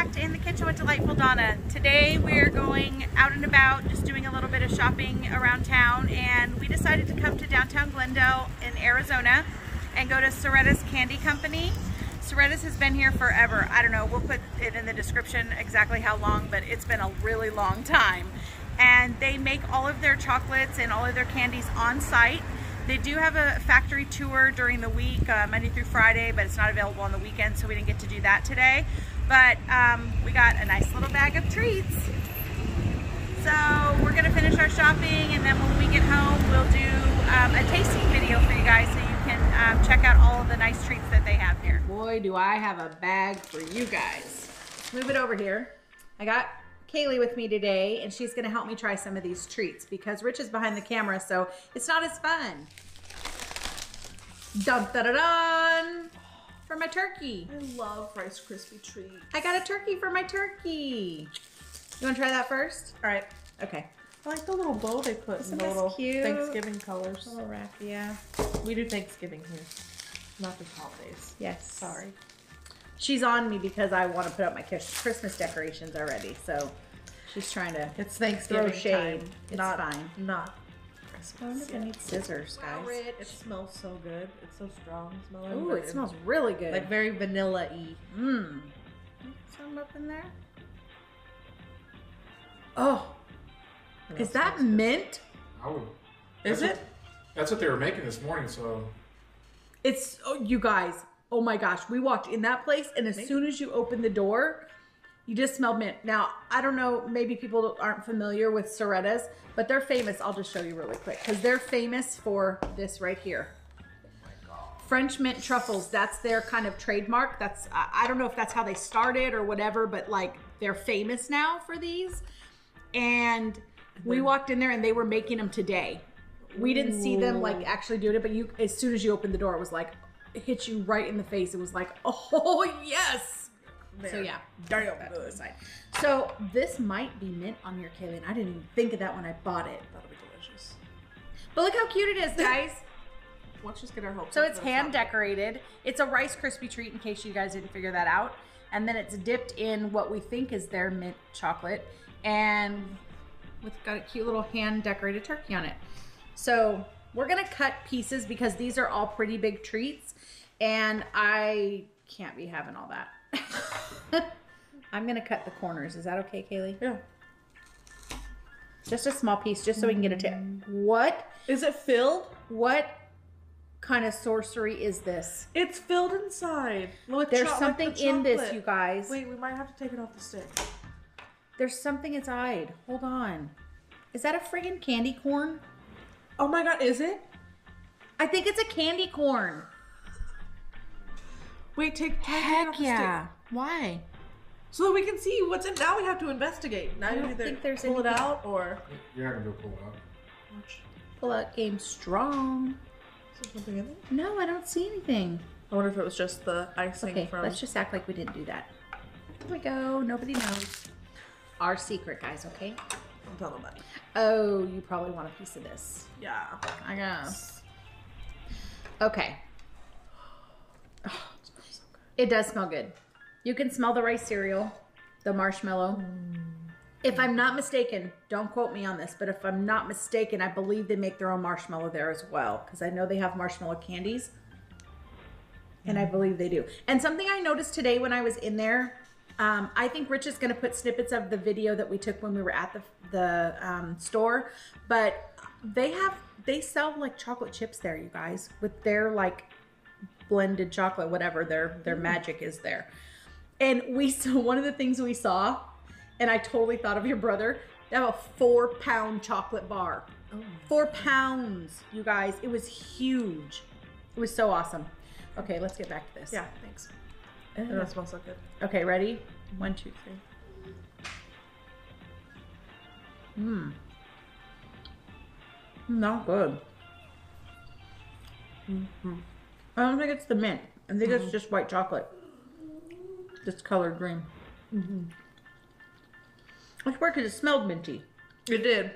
back to In the Kitchen with Delightful Donna. Today we're going out and about, just doing a little bit of shopping around town, and we decided to come to downtown Glendale in Arizona and go to Cerreta's Candy Company. Cerreta's has been here forever. I don't know, we'll put it in the description exactly how long, but it's been a really long time. And they make all of their chocolates and all of their candies on site. They do have a factory tour during the week, uh, Monday through Friday, but it's not available on the weekend, so we didn't get to do that today. But um, we got a nice little bag of treats. So we're gonna finish our shopping, and then when we get home, we'll do um, a tasting video for you guys so you can um, check out all of the nice treats that they have here. Boy, do I have a bag for you guys. Move it over here. I got Kaylee with me today, and she's gonna help me try some of these treats because Rich is behind the camera, so it's not as fun. Dun dun dun dun! For my turkey. I love Rice Krispie treats. I got a turkey for my turkey. You wanna try that first? All right. Okay. I like the little bow they put Isn't in the little cute? Thanksgiving colors. Little raffia. We do Thanksgiving here, not the holidays. Yes. Sorry. She's on me because I want to put up my Christmas decorations already. So she's trying to. It's Thanksgiving Throw shade. time. It's not, fine. Not I wonder if I need scissors, guys. It smells so good. It's so strong smelling. Ooh, it smells really good. like very vanilla-y. Mmm. Some up in there. Oh, It is that smells good. mint? I would. Is it? What, that's what they were making this morning. So It's oh, you guys. Oh my gosh, we walked in that place, and as soon as you opened the door, you just smelled mint. Now I don't know, maybe people aren't familiar with Cerreta's, but they're famous. I'll just show you really quick because they're famous for this right here. French mint truffles. That's their kind of trademark. That's I I don't know if that's how they started or whatever, but like they're famous now for these. And we walked in there and they were making them today. We didn't see them like actually doing it, but you as soon as you opened the door, it was like it hit you right in the face. It was like, oh yes. So yeah, Damn back to the good. side. So this might be mint on your Kaylin. I didn't even think of that when I bought it. That'll be delicious. But look how cute it is, guys. Let's just get our hopes So it's hand decorated. It's a Rice Krispie treat in case you guys didn't figure that out. And then it's dipped in what we think is their mint chocolate and with got a cute little hand decorated turkey on it. So we're gonna cut pieces because these are all pretty big treats and I can't be having all that. I'm gonna cut the corners. Is that okay, Kaylee? Yeah. Just a small piece, just so we can get a tip. What? Is it filled? What kind of sorcery is this? It's filled inside. With There's something the in this, you guys. Wait, we might have to take it off the stick. There's something inside. Hold on. Is that a friggin' candy corn? Oh my god, is it? I think it's a candy corn. Wait, take, take it off the stick. Why? So that we can see what's in. Now we have to investigate. Now I you don't either think there's pull it anything- out or. you're not gonna be able to pull it out. Pull out game strong. Is there something in there? No, I don't see anything. I wonder if it was just the icing Okay, from. let's just act like we didn't do that. Here we go. Nobody knows. Our secret, guys, okay? Don't tell nobody. Oh, you probably want a piece of this. Yeah. I guess. Okay. It does smell good. You can smell the rice cereal, the marshmallow. If I'm not mistaken, don't quote me on this, but if I'm not mistaken, I believe they make their own marshmallow there as well because I know they have marshmallow candies. And I believe they do. And something I noticed today when I was in there, um, I think Rich is going to put snippets of the video that we took when we were at the the um, store. But they have they sell like chocolate chips there, you guys, with their like blended chocolate, whatever their their magic is there. And we saw one of the things we saw, and I totally thought of your brother. They have a four pound chocolate bar. Four pounds, you guys. It was huge. It was so awesome. Okay, let's get back to this. Yeah, thanks. Uh, It don't so good. Okay, ready? One, two, three. Mmm. Not good. Mm-hmm. I don't think it's the mint. I think it's just white chocolate. Just colored green. Mm-hmm. It's weird because it smelled minty. It did.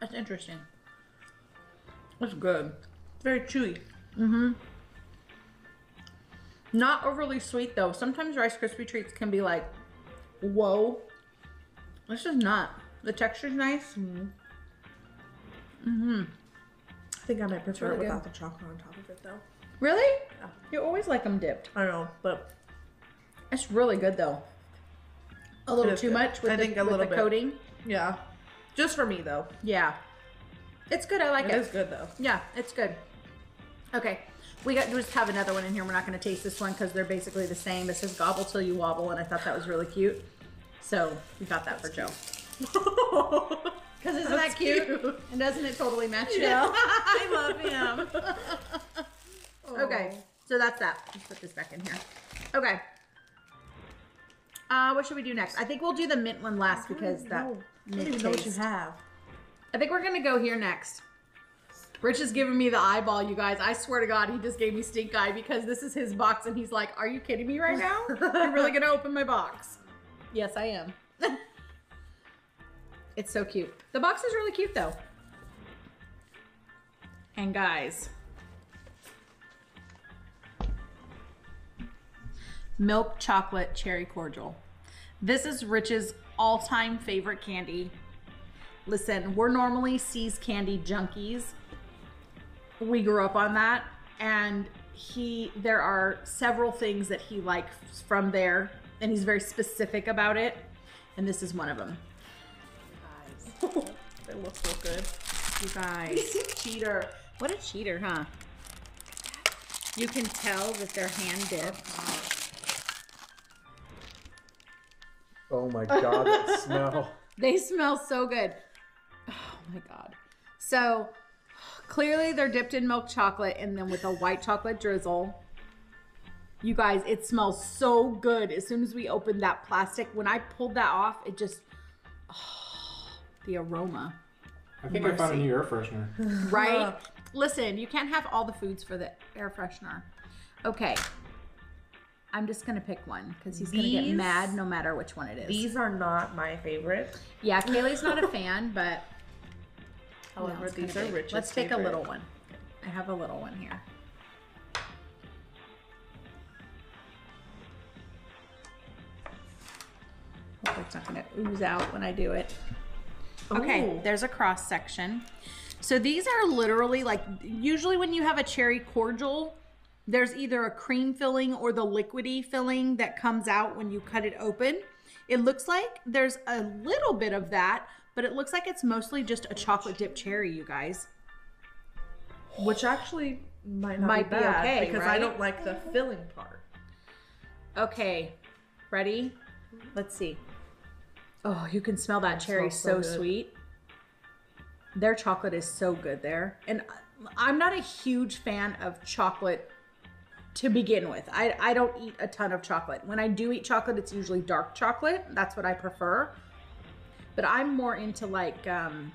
That's interesting. That's good. Very chewy. Mm-hmm. Not overly sweet though. Sometimes Rice Krispie treats can be like, whoa. This is not. The texture's nice. I think I might prefer really it good. without the chocolate on top of it though. Really? Yeah. You always like them dipped. I don't know, but It's really good though. A little too good. much with I the, think a little bit. coating. yeah. Just for me though. Yeah. It's good. I like It it. is good though. Yeah, it's good. Okay. We got just have another one in here. We're not going to taste this one because they're basically the same. It says gobble till you wobble, and I thought that was really cute. So we got that for Joe. Because isn't That's that cute? cute. And doesn't it totally match Yeah. I love him. okay, so that's that. Let's put this back in here. Okay. Uh, what should we do next? I think we'll do the mint one last because that No. I don't mint know what you have. I think we're gonna go here next. Rich is giving me the eyeball, you guys. I swear to God, he just gave me stink eye because this is his box, and he's like, "Are you kidding me right now? You're really gonna open my box?" Yes, I am. it's so cute. The box is really cute, though. And guys, milk chocolate cherry cordial. This is Rich's all-time favorite candy. Listen, we're normally See's candy junkies. We grew up on that, and he there are several things that he likes from there, and he's very specific about it, and this is one of them. It looks so good. You guys, cheater! What a cheater, huh? You can tell that they're hand dipped. Oh my god, that smell. They smell so good. Oh my god. So clearly they're dipped in milk chocolate and then with a white chocolate drizzle. You guys, it smells so good. As soon as we opened that plastic, when I pulled that off, it just oh, the aroma, I think I found a new air freshener. right? Listen, you can't have all the foods for the air freshener. Okay. I'm just gonna pick one because he's gonna get mad no matter which one it is. These are not my favorite. yeah, Kaylee's not a fan, but However, No, these are big. rich. Let's take a little one. I have a little one here. Hope it's not gonna ooze out when I do it. Okay, Ooh. there's a cross section. So these are literally like usually when you have a cherry cordial, there's either a cream filling or the liquidy filling that comes out when you cut it open. It looks like there's a little bit of that, but it looks like it's mostly just a chocolate dipped cherry, you guys. Which actually might not Might be, be okay, because right? I don't like the filling part. Okay, ready? Let's see. Oh, you can smell that cherry so so sweet. Their chocolate is so good there. And I'm not a huge fan of chocolate to begin with. I, I don't eat a ton of chocolate. When I do eat chocolate, it's usually dark chocolate. That's what I prefer. But I'm more into like um,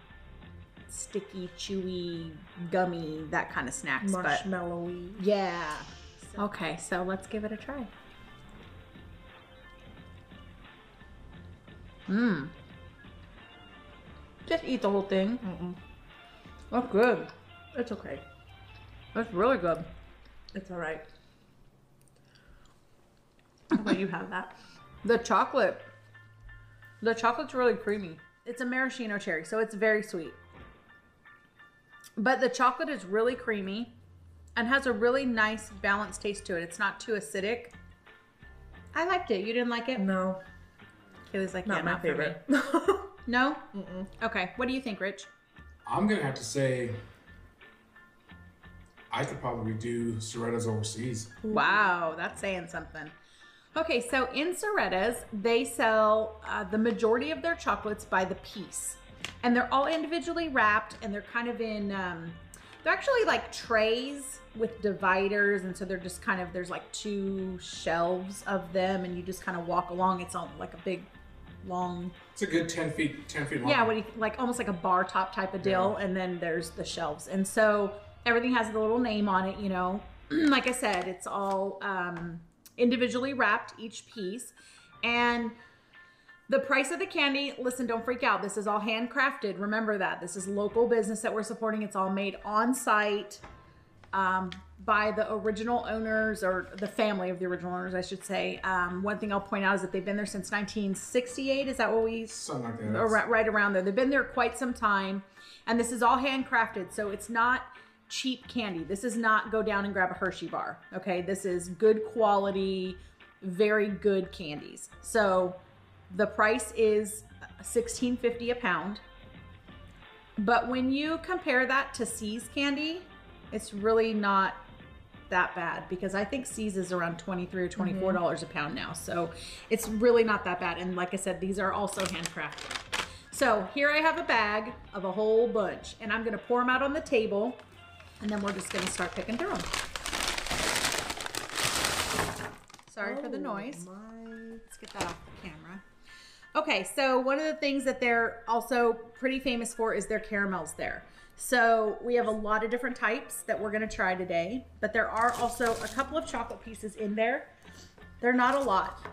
sticky, chewy, gummy, that kind of snacks. But Marshmallowy. yeah. Okay, so let's give it a try. Mmm. Just eat the whole thing. Mm-mm. That's good. It's okay. That's really good. It's all right. About you have that? The chocolate. The chocolate's really creamy. It's a maraschino cherry, so it's very sweet. But the chocolate is really creamy and has a really nice balanced taste to it. It's not too acidic. I liked it. You didn't like it? No, Kaylee's like, not yeah, my not favorite. No? Mm-mm. Okay. What do you think, Rich? I'm gonna have to say I could probably do Cerreta's overseas. Wow, that's saying something. Okay, so in Cerreta's, they sell uh, the majority of their chocolates by the piece. And they're all individually wrapped and they're kind of in, um, they're actually like trays with dividers. And so they're just kind of, there's like two shelves of them and you just kind of walk along. It's all like a big, long It's a good ten feet, ten feet long. yeah, what do you like almost like a bar top type of deal, and then there's the shelves, and so everything has the little name on it. You know, like I said, it's all um, individually wrapped each piece, and the price of the candy. Listen, don't freak out. This is all handcrafted. Remember that this is local business that we're supporting. It's all made on site. Um, by the original owners or the family of the original owners, I should say. Um, one thing I'll point out is that they've been there since 1968. Is that what we Something like that. Ar- right around there. They've been there quite some time, and this is all handcrafted, so it's not cheap candy. This is not go down and grab a Hershey bar. Okay, this is good quality, very good candies. So the price is 16.50 a pound. But when you compare that to See's candy, it's really not that bad because I think See's is around 23 or mm-hmm. 24 dollars a pound now. So it's really not that bad. And like I said, these are also handcrafted. So here I have a bag of a whole bunch and I'm gonna pour them out on the table and then we're just gonna start picking through them. Sorry for the oh noise. Let's get that off the camera. Okay, so one of the things that they're also pretty famous for is their caramels there. So we have a lot of different types that we're gonna try today, but there are also a couple of chocolate pieces in there. They're not a lot.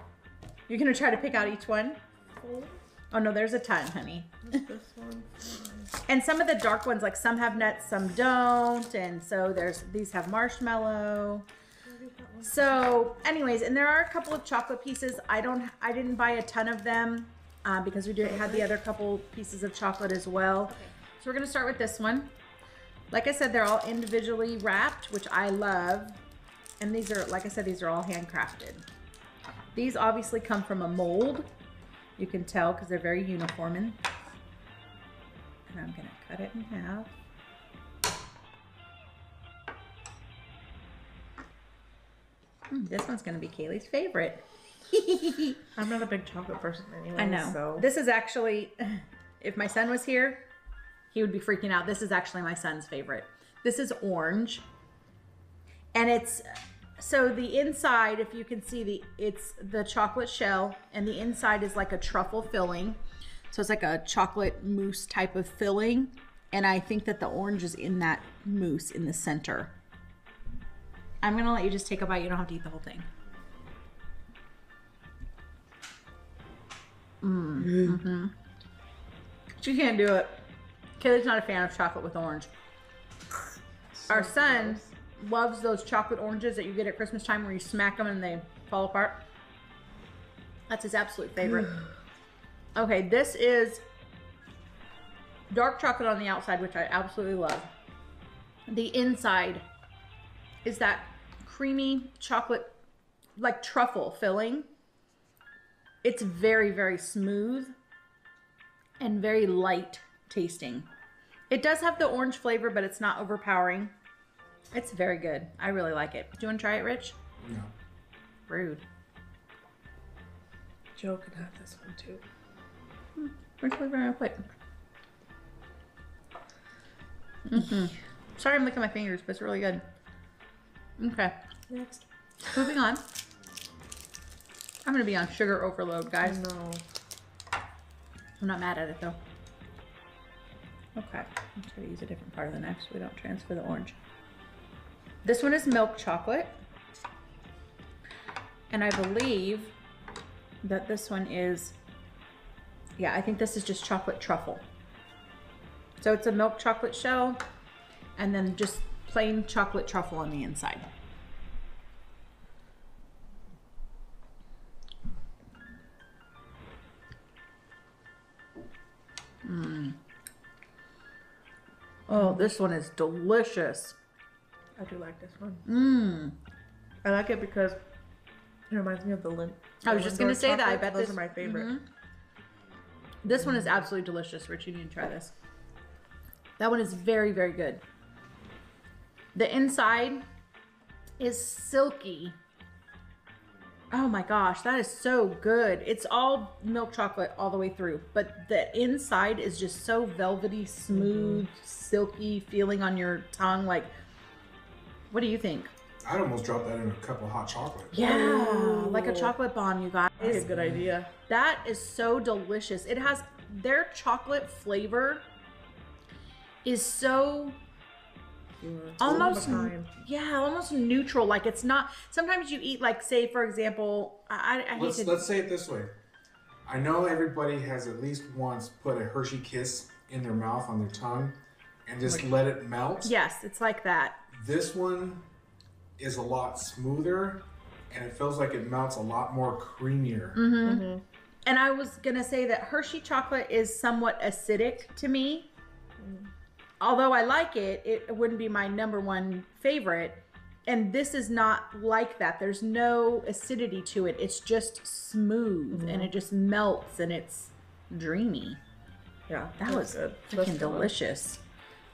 You're gonna try to pick out each one? Oh no, there's a ton, honey. And some of the dark ones, like some have nuts, some don't. And so there's these have marshmallow. So, anyways, and there are a couple of chocolate pieces. I don't, I didn't buy a ton of them uh, because we did had the other couple pieces of chocolate as well. So we're gonna start with this one. Like I said, they're all individually wrapped, which I love. And these are, like I said, these are all handcrafted. These obviously come from a mold. You can tell because they're very uniform. And I'm gonna cut it in half. Mm, this one's gonna be Kaylee's favorite. I'm not a big chocolate person anyway. I know. So This is actually, if my son was here, he would be freaking out. This is actually my son's favorite. This is orange. And it's, so the inside, if you can see the, it's the chocolate shell and the inside is like a truffle filling. So it's like a chocolate mousse type of filling. And I think that the orange is in that mousse in the center. I'm gonna let you just take a bite. You don't have to eat the whole thing. Mm. She can't do it. Kaylee's not a fan of chocolate with orange. Our son loves those chocolate oranges that you get at Christmas time where you smack them and they fall apart. That's his absolute favorite. okay, this is dark chocolate on the outside, which I absolutely love. The inside is that creamy chocolate, like truffle filling. It's very, very smooth and very light tasting. It does have the orange flavor, but it's not overpowering. It's very good. I really like it. Do you want to try it, Rich? No. Rude. Joe can have this one too. Which flavor real quick? hmm Sorry, I'm licking my fingers, but it's really good. Okay, Next. moving on. I'm gonna be on sugar overload, guys. No. I'm not mad at it though. Okay, I'm to use a different part of the knife so we don't transfer the orange. This one is milk chocolate. And I believe that this one is, yeah, I think this is just chocolate truffle. So it's a milk chocolate shell and then just plain chocolate truffle on the inside. Oh, this one is delicious. I do like this one. Mmm. I like it because it reminds me of the Lindt. I was just gonna say that. I bet those this- are my favorite. Mhm. This one is absolutely delicious, Rich. You need to try this. That one is very, very good. The inside is silky. Oh my gosh, that is so good. It's all milk chocolate all the way through, but the inside is just so velvety, smooth, mm-hmm. silky feeling on your tongue. Like, what do you think? I'd almost drop that in a cup of hot chocolate. Yeah, like a chocolate bomb, you guys. That's a good idea. That is so delicious. It has their chocolate flavor is so almost One of a kind. yeah, almost neutral. Like it's not. Sometimes you eat like say for example, I, I hate Let's to. let's say it this way. I know everybody has at least once put a Hershey Kiss in their mouth on their tongue, and just let it melt. Yes, it's like that. This one is a lot smoother, and it feels like it melts a lot more creamier. Mm-hmm. And I was gonna say that Hershey chocolate is somewhat acidic to me. Although I like it, it wouldn't be my number one favorite. And this is not like that. There's no acidity to it. It's just smooth mm-hmm. and it just melts and it's dreamy. Yeah, That was good. freaking delicious.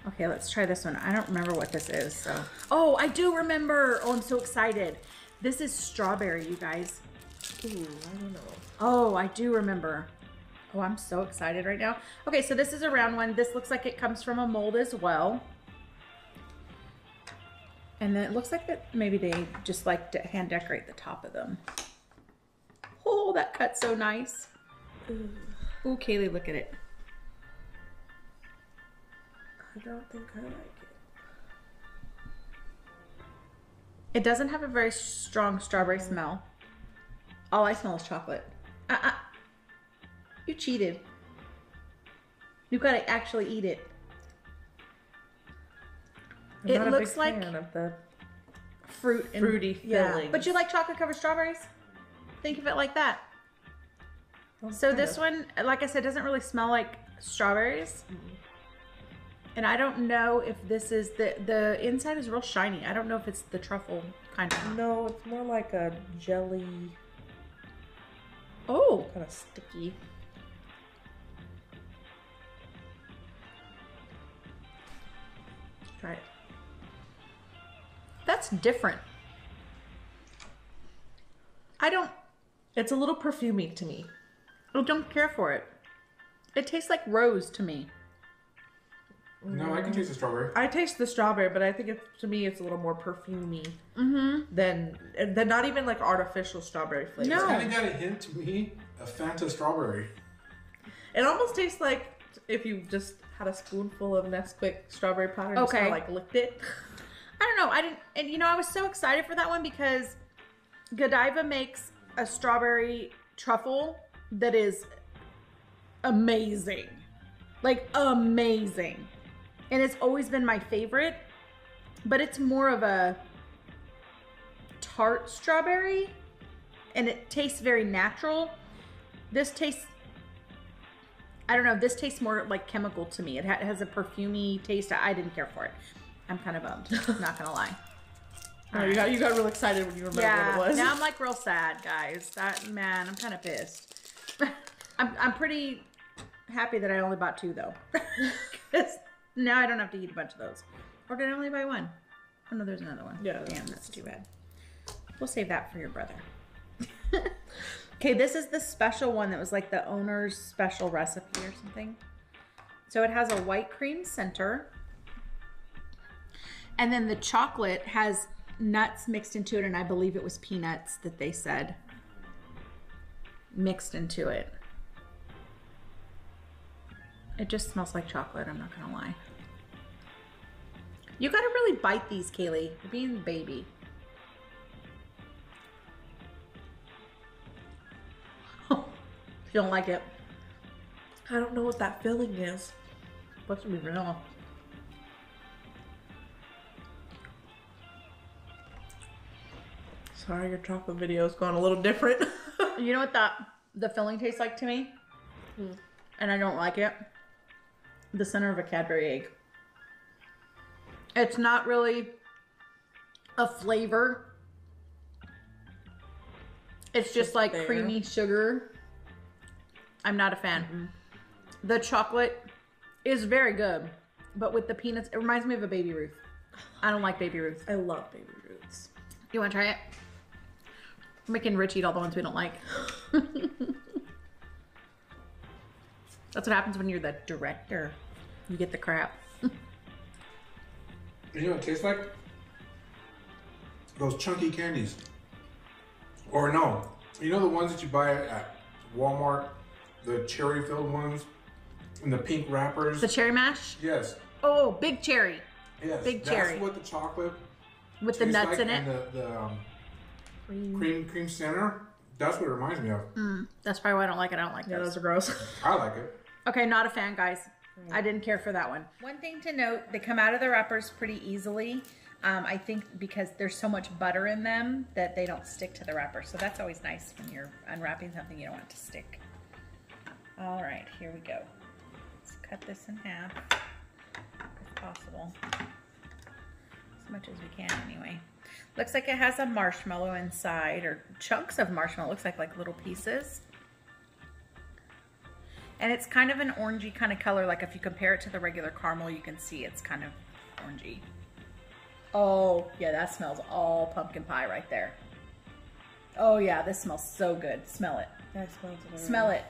Okay, let's try this one. I don't remember what this is. So, oh, I do remember. Oh, I'm so excited. This is strawberry, you guys. Ooh, I don't know. Oh, I do remember. Oh, I'm so excited right now. Okay, so this is a round one. This looks like it comes from a mold as well. And then it looks like that maybe they just like to hand decorate the top of them. Oh, that cut's so nice. Ooh, Kaylee, look at it. I don't think I like it. It doesn't have a very strong strawberry smell. All I smell is chocolate. Uh-uh. You cheated. You gotta actually eat it. I'm It looks like- fan of the Fruit and fruity yeah. fillings. But you like chocolate covered strawberries? Think of it like that. So this one, like I said, doesn't really smell like strawberries. And I don't know if this is the the inside is real shiny. I don't know if it's the truffle kind of. No, it's more like a jelly, Oh, kind of sticky. Try it. That's different. I don't It's a little perfumey to me. I don't care for it. It tastes like rose to me. No, I can taste the strawberry. I taste the strawberry, but I think it, to me it's a little more perfumey mm-hmm. than than not even like artificial strawberry flavor. No. It's kind of got a hint to me of Fanta strawberry. It almost tastes like if you just had a spoonful of Nesquik strawberry powder and just kinda, like licked it. I don't know. I didn't, and you know, I was so excited for that one because Godiva makes a strawberry truffle that is amazing, like amazing, and it's always been my favorite. But it's more of a tart strawberry, and it tastes very natural. This tastes. I don't know. This tastes more like chemical to me. It ha- has a perfumey taste. I didn't care for it. I'm kind of bummed. Not gonna lie. Oh, you got you got real excited when you remember Yeah. what it was. Now I'm like real sad, guys. That man, I'm kind of pissed. I'm I'm pretty happy that I only bought two though, because now I don't have to eat a bunch of those. Or did I only buy one? Oh no, there's another one. Yeah. Damn, that's too bad. We'll save that for your brother. Okay, this is the special one that was like the owner's special recipe or something. So it has a white cream center. And then the chocolate has nuts mixed into it, and I believe it was peanuts that they said mixed into it. It just smells like chocolate, I'm not gonna lie. You gotta really bite these, Kaylee. You're being baby. Don't like it. I don't know what that filling is. What's to be vanilla? Sorry, your chocolate video is going a little different. You know what that the filling tastes like to me? Hmm. And I don't like it. The center of a Cadbury egg. It's not really a flavor. It's just like there. creamy sugar. I'm not a fan. Mm-hmm. The chocolate is very good, but with the peanuts, it reminds me of a Baby Ruth. I don't like Baby Ruth. I love Baby Ruths. You want to try it? I'm making Rich eat all the ones we don't like. That's what happens when you're the director. You get the crap. You know what it tastes like? Those chunky candies. Or no, you know the ones that you buy at Walmart? The cherry filled ones? And the pink wrappers? The cherry mash? yes. Oh, big cherry Yes. Big that's cherry. what the chocolate with the nuts like, in it. And the, the um, Cream. cream cream center. That's what it reminds me of. That's probably why I don't like it. I don't like Yeah, those. those are gross. I like it. Okay, not a fan, guys. I didn't care for that one. One thing to note, they come out of the wrappers pretty easily. Um, I think because there's so much butter in them that they don't stick to the wrapper. So that's always nice when you're unwrapping something you don't want to stick. All right, here we go. Let's cut this in half if possible. As much as we can anyway. Looks like it has a marshmallow inside or chunks of marshmallow. Looks like like little pieces. And it's kind of an orangey kind of color. Like if you compare it to the regular caramel, you can see it's kind of orangey. Oh, yeah, that smells all pumpkin pie right there. Oh yeah, this smells so good. Smell it. Smell it.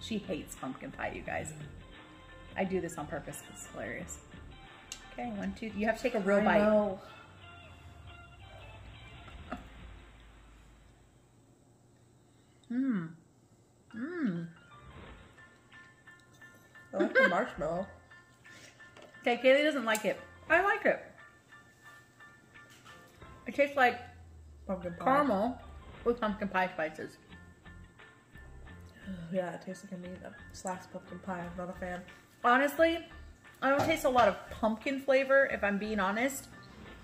Already. Smell it. She hates pumpkin pie, you guys. I do this on purpose 'cause it's hilarious. Okay, one, two. You have to take a real I bite. know. Mmm. Mmm. I like the marshmallow. Okay, Kaylee doesn't like it. I like it. It tastes like Pumpkin pie. caramel with pumpkin pie spices. Yeah, it tastes like a slice of pumpkin pie. I'm not a fan. Honestly, I don't taste a lot of pumpkin flavor, if I'm being honest.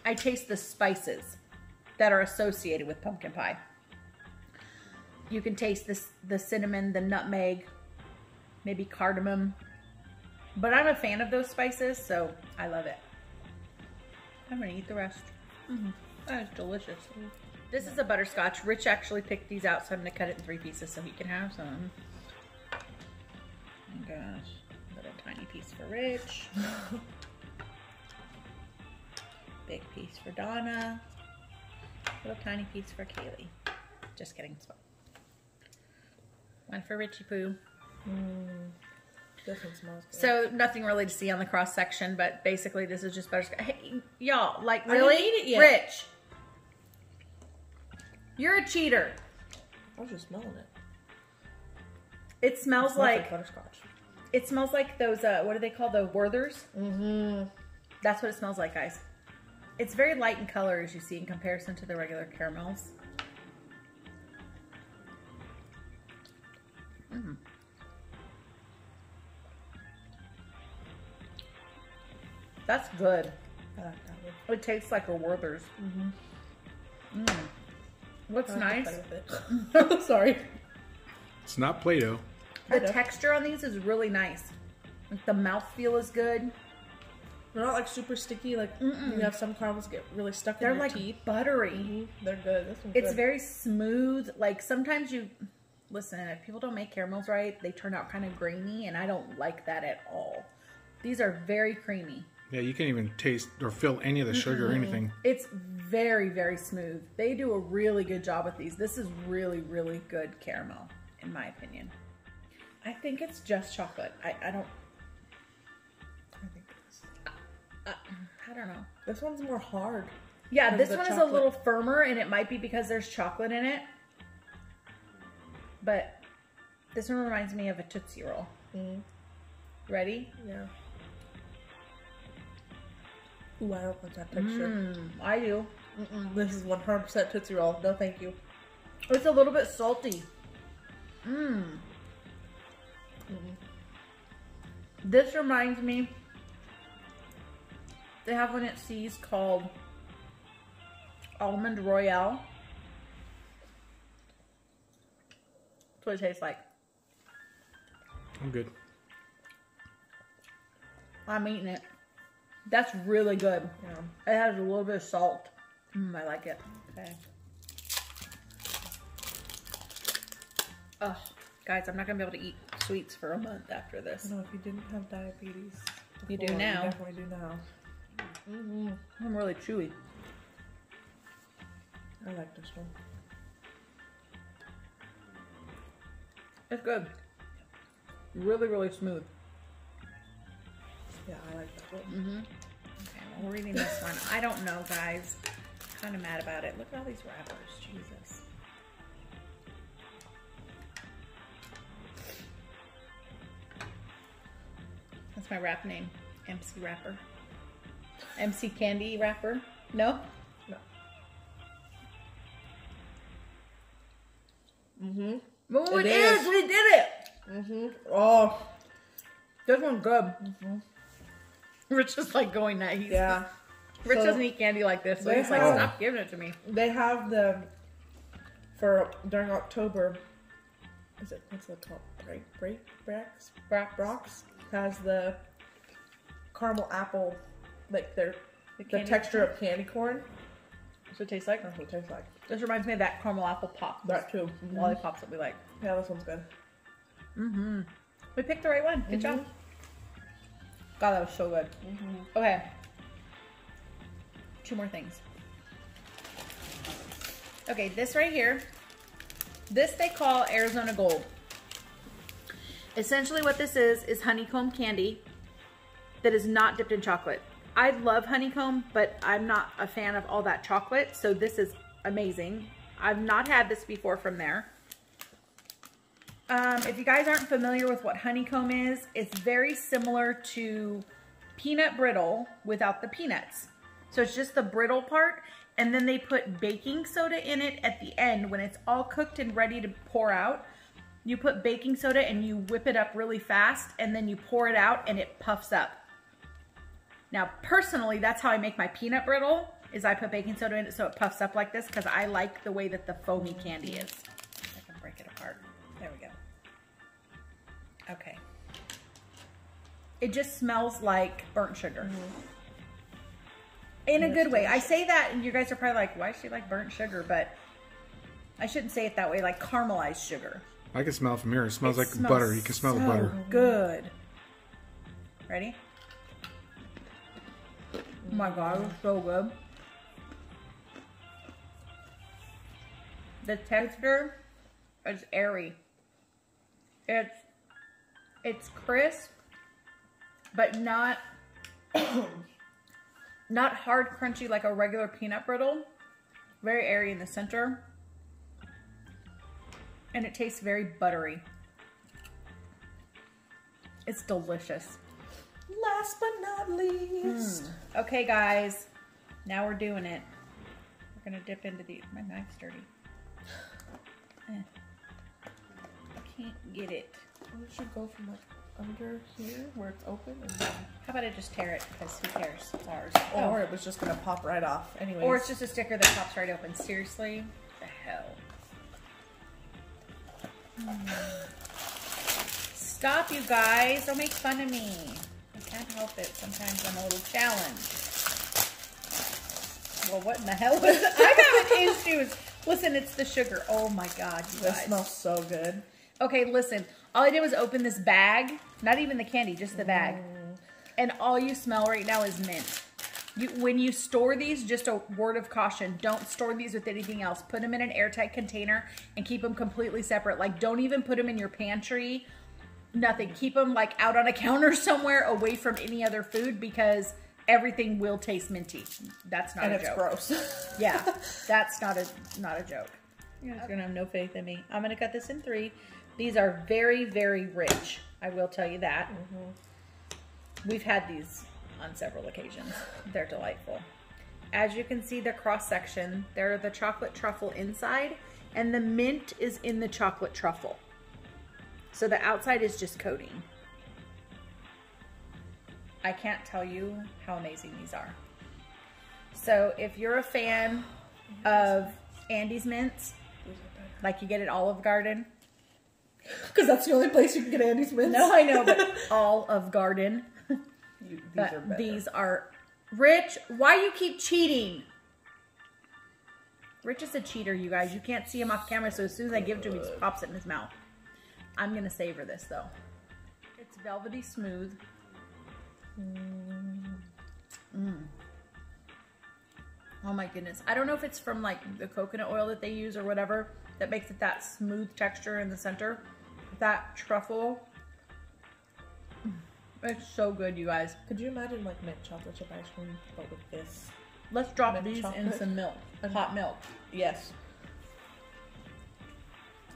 I taste the spices that are associated with pumpkin pie. You can taste this the cinnamon, the nutmeg, maybe cardamom. But I'm a fan of those spices, so I love it. I'm gonna eat the rest. Mm-hmm. That is delicious. This is a butterscotch. Rich actually picked these out, so I'm gonna cut it in three pieces so he can have some. Oh gosh, little tiny piece for Rich. Big piece for Donna. Little tiny piece for Kaylee. Just kidding. One for Richie Poo. Mm, this one smells good. So nothing really to see on the cross section, but basically this is just butterscotch. Hey, y'all, like really, eat it yet. Rich, you're a cheater. I was just smelling it. It smells Smells like butterscotch. it smells like those. Uh, what do they call the Werthers? Mm-hmm. That's what it smells like, guys. It's very light in color, as you see, in comparison to the regular caramels. Mm. That's good. Like that. It tastes like a Werther's. Mm. What's I like nice? to play with it. Sorry. It's not Play-Doh. The Kinda. texture on these is really nice. Like the mouthfeel is good. They're not like super sticky. Like you have some caramels get really stuck in the case. They're in your like teeth. buttery. Mhm. They're good. This one's It's good. very smooth. Like sometimes you listen, if people don't make caramels right, they turn out kind of grainy, and I don't like that at all. These are very creamy. Yeah, you can't even taste or feel any of the sugar or anything. It's very, very smooth. They do a really good job with these. This is really, really good caramel, in my opinion. I think it's just chocolate. I, I don't. I think this. I, I don't know. This one's more hard. Yeah, this of the one is a little firmer, and it might be because there's chocolate in it. But this one reminds me of a Tootsie Roll. Mm. Ready? Yeah. Ooh, I don't like that texture. Mm, I do. Mm-mm. This is 100% Tootsie Roll. No, thank you. It's a little bit salty. Mmm. This reminds me. They have one at See's called Almond Royale. That's what it tastes like. I'm good. I'm eating it. That's really good. Yeah. It has a little bit of salt. Mm, I like it. Okay. Oh, guys, I'm not gonna be able to eat sweets for a month after this. No, if you didn't have diabetes, You do now. You definitely do now. Mm-hmm. I'm really chewy. I like this one. It's good. Really, really smooth. Yeah, I like that one. Mm-hmm. Okay, well, we're eating this one. I don't know, guys. Kind of mad about it. Look at all these wrappers. Jesus. That's my rap name. MC Rapper. MC Candy Rapper. No? No. Mm-hmm. Oh, It it is. is. We did it. Mm-hmm. Oh, This one's good. Rich is like going that. He's, Yeah. Rich So- doesn't eat candy like this, so he's like, stop giving it to me. They have the for during October. Is it what's it called? Break break Brax Bra- Brox has the caramel apple, like their the, candy texture of candy corn. What's it taste like? That's what it tastes like. This reminds me of that caramel apple pop. That too. lollipops that we like. Yeah, this one's good. Mm-hmm. we picked the right one. Good job. God, that was so good. Mm-hmm. Okay. Two more things. Okay, this right here. This they call Arizona Gold. Essentially, what this is is honeycomb candy that is not dipped in chocolate. I love honeycomb, but I'm not a fan of all that chocolate, so this is amazing. I've not had this before from there. Um, if you guys aren't familiar with what honeycomb is, it's very similar to peanut brittle without the peanuts. So it's just the brittle part, and then they put baking soda in it at the end when it's all cooked and ready to pour out. You put baking soda and you whip it up really fast, and then you pour it out and it puffs up. Now, personally, that's how I make my peanut brittle, is I put baking soda in it so it puffs up like this because I like the way that the foamy candy is. I can break it apart. There we go. Okay. It just smells like burnt sugar. Mm-hmm. In a good way. I say that and you guys are probably like, why does she like burnt sugar? But I shouldn't say it that way, like caramelized sugar. I can smell it from here. It smells It like smells butter. You can smell the butter. Mm-hmm. Good. Ready? Oh my god, it's so good. The texture is airy. It's it's crisp, but not not hard crunchy like a regular peanut brittle. Very airy in the center. And it tastes very buttery. It's delicious. Last but not least, Okay, guys, now we're doing it. We're gonna dip into the. My knife's dirty. Eh. I can't get it. Should go from like under here where it's open, and then, How about I just tear it? Because who cares? It's ours. or oh. it was just gonna pop right off. Anyways, Or it's just a sticker that pops right open. Seriously? The hell? Hmm. Stop, you guys. Don't make fun of me. I can't help it. Sometimes I'm a little challenged. Well, what in the hell was I having issues. Listen, it's the sugar. Oh my god, you this guys. smells so good. Okay, listen. All I did was open this bag. Not even the candy, just the bag. Mm. And all you smell right now is mint. You, when you store these, just a word of caution, don't store these with anything else. Put them in an airtight container and keep them completely separate. Like, don't even put them in your pantry. Nothing. Keep them like out on a counter somewhere away from any other food because everything will taste minty. That's not and a it's joke. gross. Yeah, that's not a not a joke. You guys are gonna have no faith in me. I'm gonna cut this in three. These are very, very rich. I will tell you that. Mm-hmm. We've had these on several occasions. They're delightful. As you can see, the cross section, they're the chocolate truffle inside, and the mint is in the chocolate truffle. So the outside is just coating. I can't tell you how amazing these are. So if you're a fan of Andes mints, like you get at Olive Garden, Because that's the only place you can get Andes mints. no, I know, but Olive Garden, You- these but are these are Rich. Why you keep cheating? Rich is a cheater, you guys. You can't see him off camera, so as soon as I give it to him, he just pops it in his mouth. I'm gonna savor this though. It's velvety smooth. Mm. Oh my goodness. I don't know if it's from like the coconut oil that they use or whatever that makes it that smooth texture in the center. That truffle. It's so good, you guys. Could you imagine like mint chocolate chip ice cream, but with this? Let's drop Mint these in some milk. Hot milk. Yes.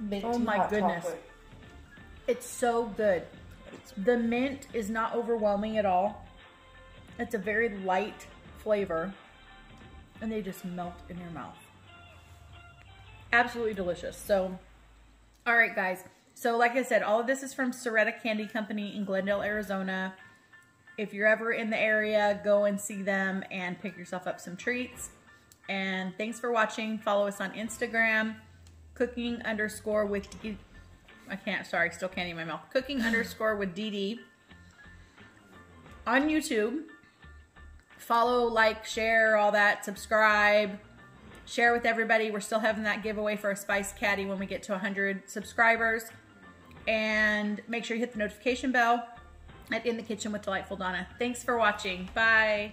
Minty Oh my goodness. chocolate. It's so good. The mint is not overwhelming at all. It's a very light flavor. And they just melt in your mouth. Absolutely delicious. So, all right, guys. So like I said, all of this is from Cerreta Candy Company in Glendale, Arizona. If you're ever in the area, go and see them and pick yourself up some treats. And thanks for watching. Follow us on Instagram, cooking underscore with, I can't, sorry, still can't eat my mouth. Cooking underscore with DD. On YouTube, follow, like, share, all that, subscribe, share with everybody. We're still having that giveaway for a Spice Caddy when we get to 100 subscribers. And make sure you hit the notification bell at In the Kitchen with Delightful Donna. Thanks for watching. Bye.